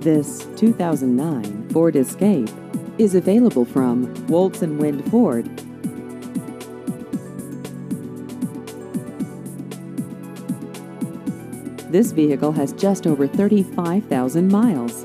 This 2009 Ford Escape is available from Woltz and Wind Ford. This vehicle has just over 35,000 miles.